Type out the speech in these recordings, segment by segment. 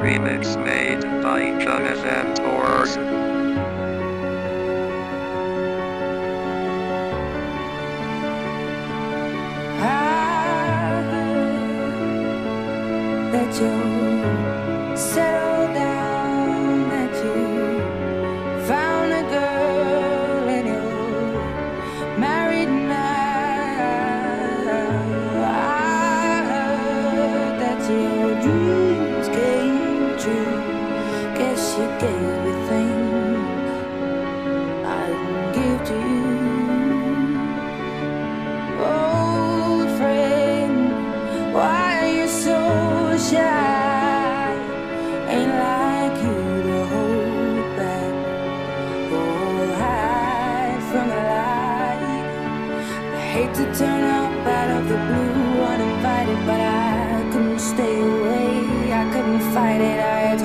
Remix made by Jonathan Torres. that you said give to you. Old friend, why are you so shy? Ain't like you to hold back or hide from the light. I hate to turn up out of the blue uninvited, but I couldn't stay away. I couldn't fight it. I had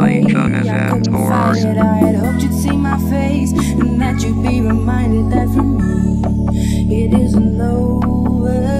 Molly Chung FM Horrors. I had hoped you'd see my face and that you'd be reminded that for me it isn't over.